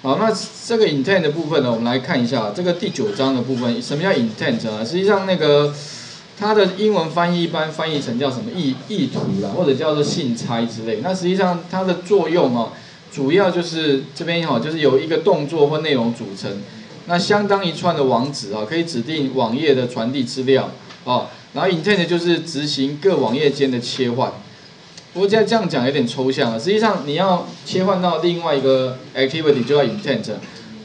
好，那这个 intent 的部分呢，我们来看一下这个第九章的部分，什么叫 intent 啊？实际上那个它的英文翻译一般翻译成叫什么意意图啦，或者叫做信差之类。那实际上它的作用哦，主要就是这边哈，就是有一个动作或内容组成，那相当一串的网址啊，可以指定网页的传递资料哦。然后 intent 就是执行各网页间的切换。不过这样这样讲有点抽象了，实际上你要切换到另外一个 activity 就要 intent，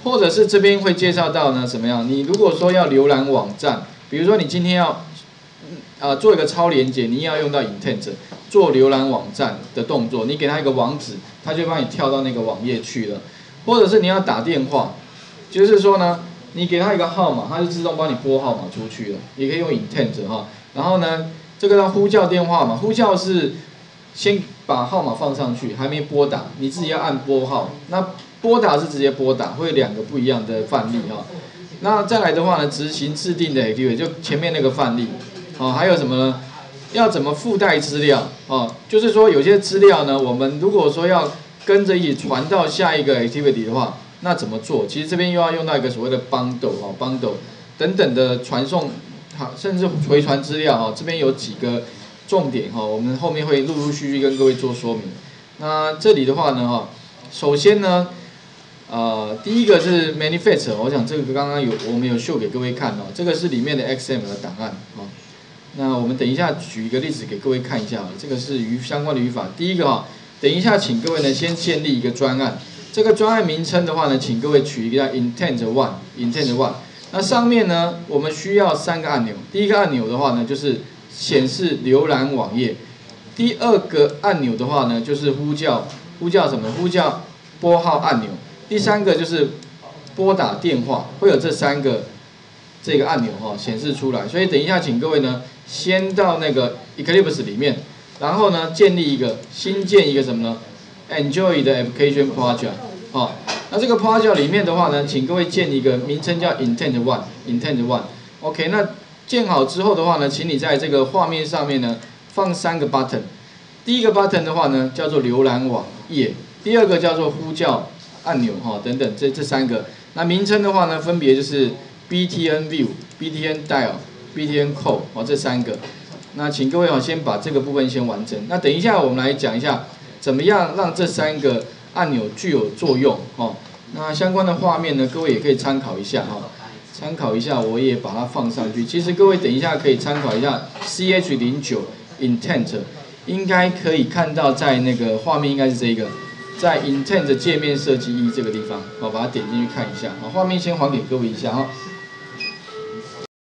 或者是这边会介绍到呢怎么样？你如果说要浏览网站，比如说你今天要，呃做一个超连接，你也要用到 intent 做浏览网站的动作，你给他一个网址，他就帮你跳到那个网页去了。或者是你要打电话，就是说呢，你给他一个号码，他就自动帮你拨号码出去了，也可以用 intent 哈。然后呢，这个叫呼叫电话嘛，呼叫是。先把号码放上去，还没拨打，你自己要按拨号。那拨打是直接拨打，会有两个不一样的范例哈。那再来的话呢，执行制定的 activity 就前面那个范例，哦，还有什么呢？要怎么附带资料？哦，就是说有些资料呢，我们如果说要跟着一起传到下一个 activity 的话，那怎么做？其实这边又要用到一个所谓的 bundle 哦，bundle 等等的传送，好，甚至回传资料哦，这边有几个。重点哈，我们后面会陆陆续续跟各位做说明。那这里的话呢哈，首先呢，呃，第一个是 manifest，我想这个刚刚有我们有秀给各位看哦，这个是里面的 XML 的档案啊。那我们等一下举一个例子给各位看一下，这个是语相关的语法。第一个哈，等一下请各位呢先建立一个专案，这个专案名称的话呢，请各位取一个叫 intent one，intent one。那上面呢，我们需要三个按钮，第一个按钮的话呢，就是。显示浏览网页，第二个按钮的话呢，就是呼叫呼叫什么？呼叫拨号按钮。第三个就是拨打电话，会有这三个这个按钮哈显示出来。所以等一下，请各位呢先到那个 Eclipse 里面，然后呢建立一个新建一个什么呢？Enjoy 的 Application Project 哦，那这个 Project 里面的话呢，请各位建一个名称叫 Intent One，Intent One。OK，那。建好之后的话呢，请你在这个画面上面呢放三个 button。第一个 button 的话呢叫做浏览网页，第二个叫做呼叫按钮哈等等这这三个。那名称的话呢分别就是 btn view、btn dial、btn call 哦这三个。那请各位哦先把这个部分先完成。那等一下我们来讲一下怎么样让这三个按钮具有作用哦。那相关的画面呢各位也可以参考一下哈。参考一下，我也把它放上去。其实各位等一下可以参考一下 C H 零九 Intent，应该可以看到在那个画面应该是这个，在 Intent 界面设计一这个地方，我，把它点进去看一下。好，画面先还给各位一下哈。